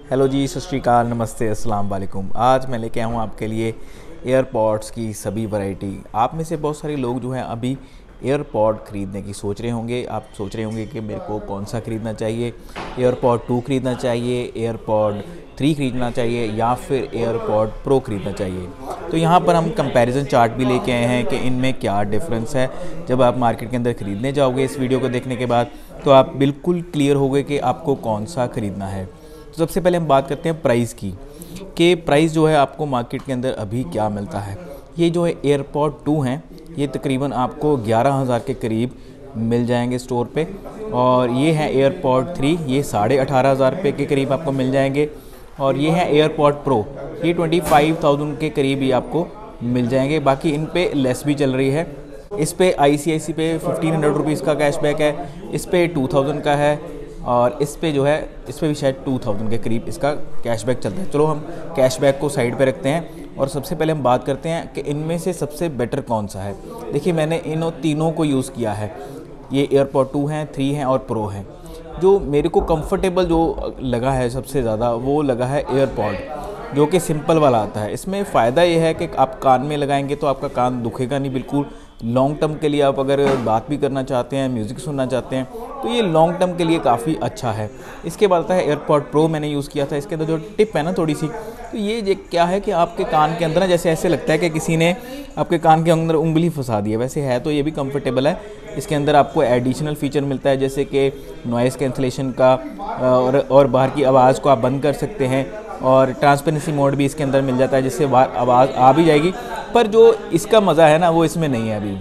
Hello जी, सत श्रीकाल नमस्ते, अस्सलाम वालेकुम। आज मैं लेके आया हूँ आपके लिए एयरपॉड्स की सभी वैरायटी। आप में से बहुत सारे लोग जो हैं अभी एयरपॉड ख़रीदने की सोच रहे होंगे। आप सोच रहे होंगे कि मेरे को कौन सा ख़रीदना चाहिए? एयरपॉड टू ख़रीदना चाहिए, एयरपॉड थ्री ख़रीदना चाहिए, या फिर एयरपॉड प्रो ख़रीदना चाहिए? तो यहाँ पर हम कंपैरिजन चार्ट भी लेके आए हैं कि इनमें क्या डिफरेंस है। जब आप मार्केट के अंदर ख़रीदने जाओगे इस वीडियो को देखने के बाद तो आप बिल्कुल क्लियर हो गए कि आपको कौन सा ख़रीदना है। सबसे पहले हम बात करते हैं प्राइस की, कि प्राइस जो है आपको मार्केट के अंदर अभी क्या मिलता है। ये जो है एयरपोर्ट टू हैं, ये तकरीबन आपको ग्यारह हज़ार के करीब मिल जाएँगे स्टोर पे। और ये है एयरपोर्ट थ्री ये साढ़े अठारह हज़ार रुपये के करीब आपको मिल जाएँगे। और ये है एयरपोर्ट प्रो ये ट्वेंटी फाइव थाउज़ेंड के करीब ही आपको मिल जाएँगे। बाकी इन पे लेस भी चल रही है। इस पे आई सी आई सी पे फिफ्टीन हंड्रेड रुपीज़ का कैशबैक है, इस पे टू थाउज़ेंड का है और इस पे जो है, इस पे भी शायद टू थाउज़ेंड के करीब इसका कैशबैक चलता है। चलो हम कैशबैक को साइड पे रखते हैं और सबसे पहले हम बात करते हैं कि इनमें से सबसे बेटर कौन सा है। देखिए, मैंने इन तीनों को यूज़ किया है। ये एयरपॉड टू हैं थ्री हैं और प्रो हैं। जो मेरे को कंफर्टेबल जो लगा है सबसे ज़्यादा, वो लगा है एयरपॉड जो कि सिंपल वाला आता है। इसमें फ़ायदा ये है कि आप कान में लगाएँगे तो आपका कान दुखेगा नहीं बिल्कुल लॉन्ग टर्म के लिए आप अगर बात भी करना चाहते हैं म्यूज़िक सुनना चाहते हैं तो ये लॉन्ग टर्म के लिए काफ़ी अच्छा है। इसके बाद आता है एयरपॉड प्रो मैंने यूज़ किया था। इसके अंदर जो टिप है ना थोड़ी सी तो ये क्या है कि आपके कान के अंदर ना जैसे ऐसे लगता है कि किसी ने आपके कान के अंदर उंगली फंसा दी है। वैसे है तो ये भी कंफर्टेबल है। इसके अंदर आपको एडिशनल फीचर मिलता है, जैसे कि नॉइज़ कैंसलेशन का और और बाहर की आवाज़ को आप बंद कर सकते हैं। और ट्रांसपेरेंसी मोड भी इसके अंदर मिल जाता है, जिससे आवाज़ आ भी जाएगी। पर जो इसका मज़ा है ना, वो इसमें नहीं है अभी।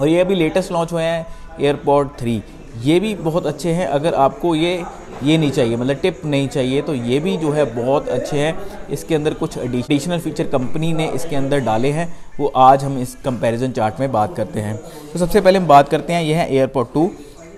और ये अभी लेटेस्ट लॉन्च हुए हैं एयरपॉड थ्री ये भी बहुत अच्छे हैं, अगर आपको ये ये नहीं चाहिए मतलब टिप नहीं चाहिए तो ये भी जो है बहुत अच्छे हैं। इसके अंदर कुछ एडिशनल फीचर कंपनी ने इसके अंदर डाले हैं। वो आज हम इस कंपैरिजन चार्ट में बात करते हैं। तो सबसे पहले हम बात करते हैं, ये है एयरपॉड टू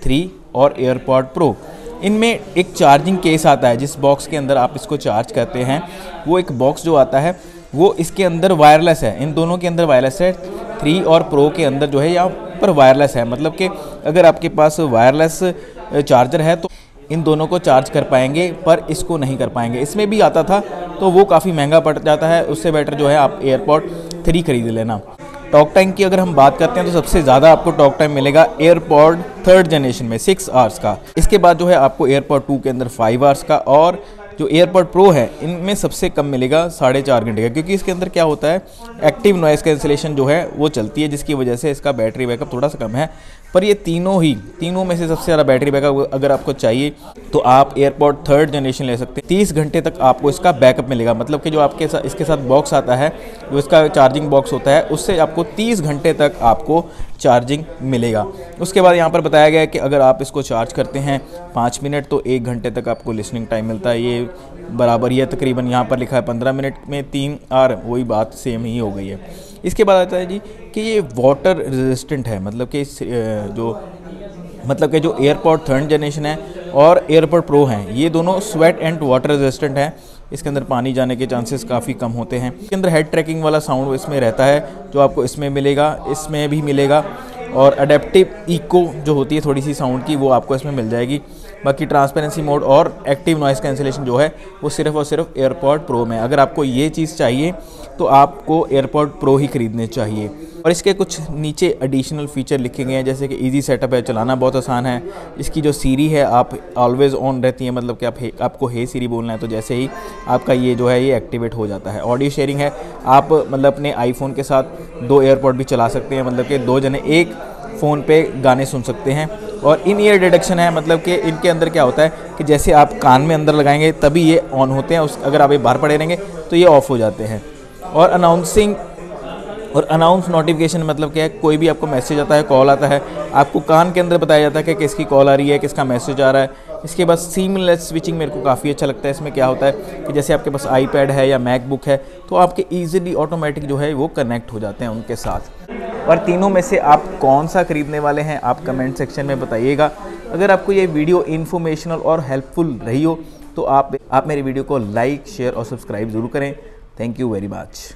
थ्री और एयरपॉड प्रो इनमें एक चार्जिंग केस आता है, जिस बॉक्स के अंदर आप इसको चार्ज करते हैं। वो एक बॉक्स जो आता है वो इसके अंदर वायरलेस है। इन दोनों के अंदर वायरलेस है। थ्री और प्रो के अंदर जो है यहाँ पर वायरलेस है। मतलब कि अगर आपके पास वायरलेस चार्जर है तो इन दोनों को चार्ज कर पाएँगे, पर इसको नहीं कर पाएँगे। इसमें भी आता था तो वो काफ़ी महँगा पड़ जाता है। उससे बेटर जो है आप एयरपॉड थ्री खरीद लेना। टॉक टाइम की अगर हम बात करते हैं तो सबसे ज़्यादा आपको टॉक टाइम मिलेगा एयरपॉड थर्ड जनरेशन में सिक्स आवर्स का। इसके बाद जो है आपको एयरपॉड टू के अंदर फाइव आवर्स का और जो एयरपॉड प्रो है, इनमें सबसे कम मिलेगा साढ़े चार घंटे का। क्योंकि इसके अंदर क्या होता है एक्टिव नॉइस कैंसिलेशन जो है, वो चलती है, जिसकी वजह से इसका बैटरी बैकअप थोड़ा सा कम है। पर ये तीनों ही, तीनों में से सबसे ज़्यादा बैटरी बैकअप अगर आपको चाहिए तो आप एयरपॉड थर्ड जनरेशन ले सकते हैं। तीस घंटे तक आपको इसका बैकअप मिलेगा। मतलब कि जो आपके साथ इसके साथ बॉक्स आता है, जो इसका चार्जिंग बॉक्स होता है, उससे आपको तीस घंटे तक आपको चार्जिंग मिलेगा। उसके बाद यहाँ पर बताया गया है कि अगर आप इसको चार्ज करते हैं पाँच मिनट तो एक घंटे तक आपको लिसनिंग टाइम मिलता है। ये बराबर ही है तकरीबन यहाँ पर लिखा है, पंद्रह मिनट में तीन आर, वही बात सेम ही हो गई है। इसके बाद आता है जी कि ये वाटर रेजिस्टेंट है मतलब कि जो मतलब कि जो एयरपोर्ट थर्ड जनरेशन है और एयरपोर्ट प्रो हैं, ये दोनों स्वेट एंड वाटर रेजिस्टेंट हैं। इसके अंदर पानी जाने के चांसेस काफ़ी कम होते हैं। इसके अंदर हेड ट्रैकिंग वाला साउंड इसमें रहता है, जो आपको इसमें मिलेगा, इसमें भी मिलेगा और अडेप्टिव इको जो होती है थोड़ी सी साउंड की, वो आपको इसमें मिल जाएगी। बाकी ट्रांसपेरेंसी मोड और एक्टिव नॉइस कैंसिलेशन जो है वो सिर्फ़ और सिर्फ़ एयरपॉड प्रो में अगर आपको ये चीज़ चाहिए तो आपको एयरपॉड प्रो ही ख़रीदने चाहिए। और इसके कुछ नीचे एडिशनल फीचर लिखे गए हैं जैसे कि इजी सेटअप है चलाना बहुत आसान है। इसकी जो सीरी है आप ऑलवेज़ ऑन रहती है मतलब कि आप हे, आपको हे सीरी बोलना है तो जैसे ही आपका ये जो है ये एक्टिवेट हो जाता है। ऑडियो शेयरिंग है आप मतलब अपने आईफोन के साथ दो एयरपॉड भी चला सकते हैं मतलब कि दो जने एक फ़ोन पे गाने सुन सकते हैं। और इन ईयर डिडक्शन है मतलब कि इनके अंदर क्या होता है कि जैसे आप कान में अंदर लगाएँगे, तभी ये ऑन होते हैं, उस, अगर आप ये बाहर पड़े रहेंगे तो ये ऑफ़ हो जाते हैं। और अनाउंसिंग और अनाउंस नोटिफिकेशन मतलब क्या है, कोई भी आपको मैसेज आता है कॉल आता है, आपको कान के अंदर बताया जाता है कि किसकी कॉल आ रही है, किसका मैसेज आ रहा है। इसके बाद सीमलेस स्विचिंग मेरे को काफ़ी अच्छा लगता है, इसमें क्या होता है कि जैसे आपके पास आईपैड है या मैकबुक है तो आपके ईजिली ऑटोमेटिक जो है, वो कनेक्ट हो जाते हैं उनके साथ। और तीनों में से आप कौन सा ख़रीदने वाले हैं, आप कमेंट सेक्शन में बताइएगा। अगर आपको ये वीडियो इन्फॉर्मेशनल और हेल्पफुल रही हो तो आप आप मेरी वीडियो को लाइक शेयर और सब्सक्राइब ज़रूर करें। Thank you very much